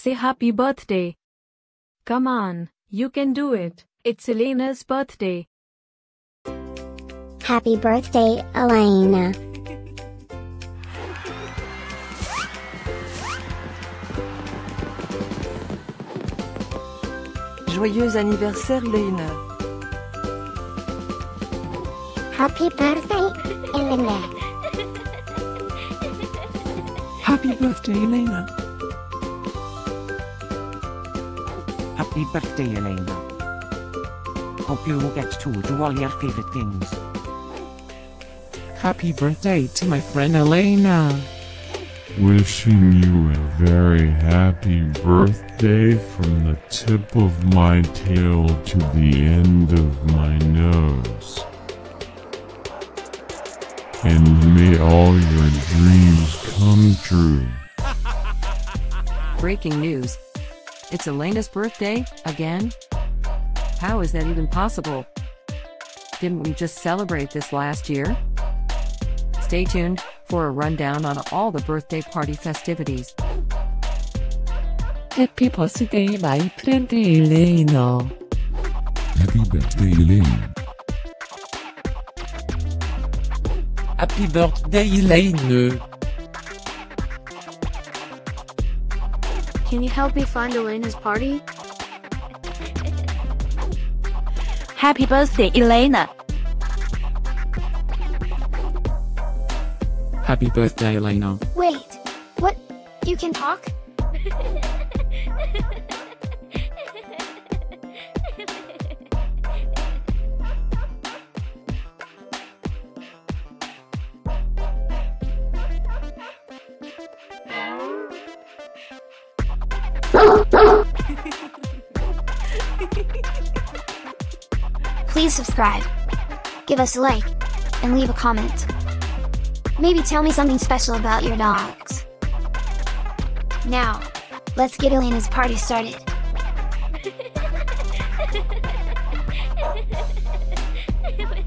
Say happy birthday. Come on, you can do it. It's Elena's birthday. Happy birthday, Elena. Joyeux anniversaire, Lena. Happy birthday, Elena. Happy birthday, Elena. Happy birthday, Elena. Hope you will get to do all your favorite things. Happy birthday to my friend Elena. Wishing you a very happy birthday from the tip of my tail to the end of my nose. And may all your dreams come true. Breaking news. It's Elena's birthday, again? How is that even possible? Didn't we just celebrate this last year? Stay tuned for a rundown on all the birthday party festivities. Happy birthday, my friend Elena. Happy birthday, Elena. Happy birthday, Elena. Can you help me find Elena's party? Happy birthday, Elena. Happy birthday, Elena. Wait, what? You can talk? Please subscribe, give us a like, and leave a comment. Maybe tell me something special about your dogs. Now, let's get Elena's party started.